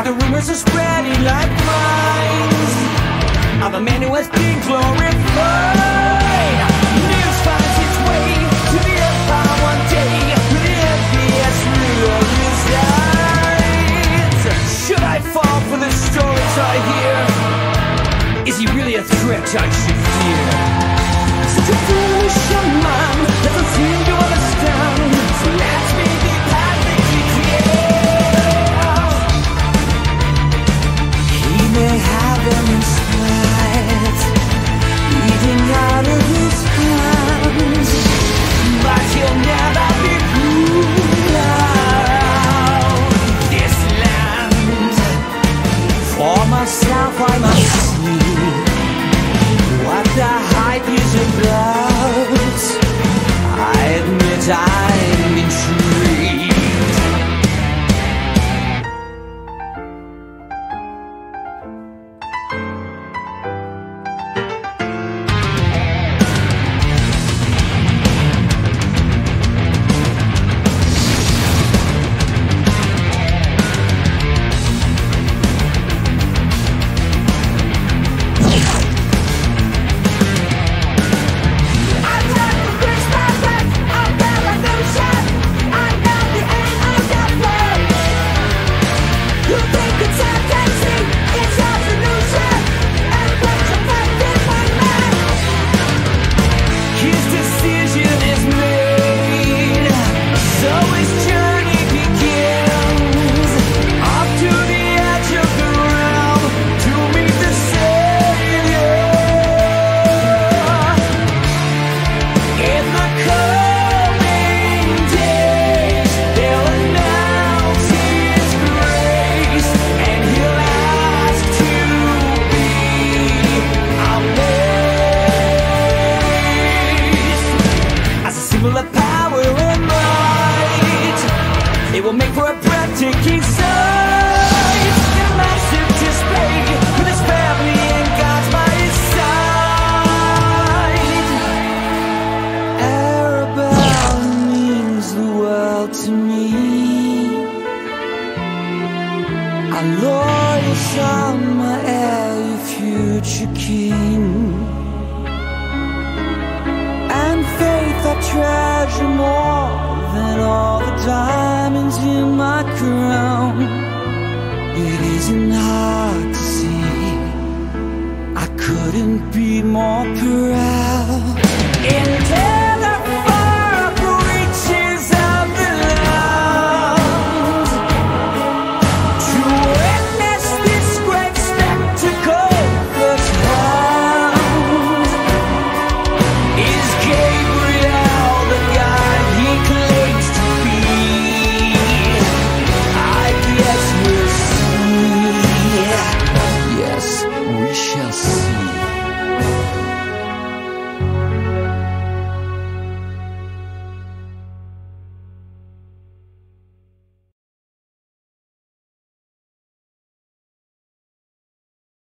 How the rumors are spreading like mines Of a man who has been glorified. News finds its way to the one day. Should I fall for the stories I hear? Is he really a threat I should fear? Such a will make for a breathtaking sight. A massive display with his family and God's by his side. Arabelle means the world to me. Our loyal son, my heir, your future king in my crown. It isn't hard to see. I couldn't be more proud.